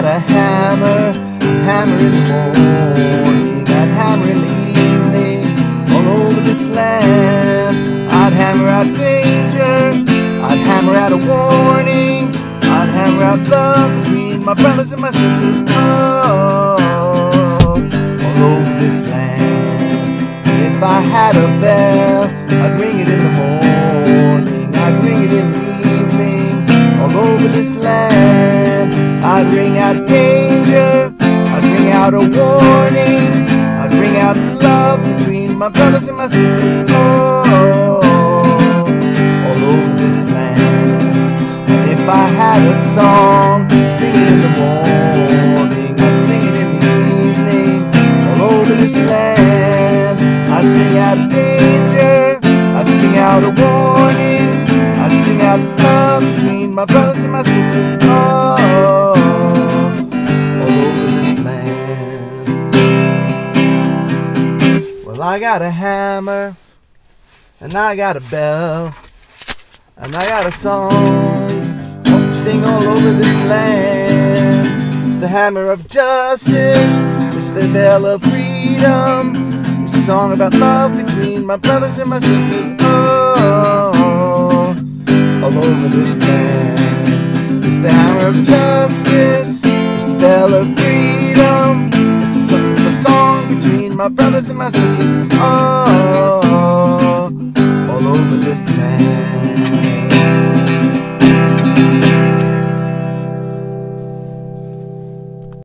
had a hammer, I'd hammer in the morning, I'd hammer in the evening, all over this land. I'd hammer out danger, I'd hammer out a warning, I'd hammer out love between my brothers and my sisters. Oh, all over this land. And if I had a bell, I'd ring it in the morning, I'd ring it in the evening, all over this land. I'd ring out danger, I'd ring out a warning, I'd ring out love between my brothers and my sisters. Oh, all over this land. And if I had a song, sing it in the morning, I'd sing it in the evening, all over this land. I'd sing out danger, I'd sing out a warning, I'd sing out love between my brothers and my sisters. Oh, Well, I got a hammer, and I got a bell, and I got a song to sing all over this land. It's the hammer of justice, it's the bell of freedom. It's a song about love between my brothers and my sisters. Oh, all over this land. It's the hammer of justice, it's the bell of freedom. My brothers and my sisters. Oh,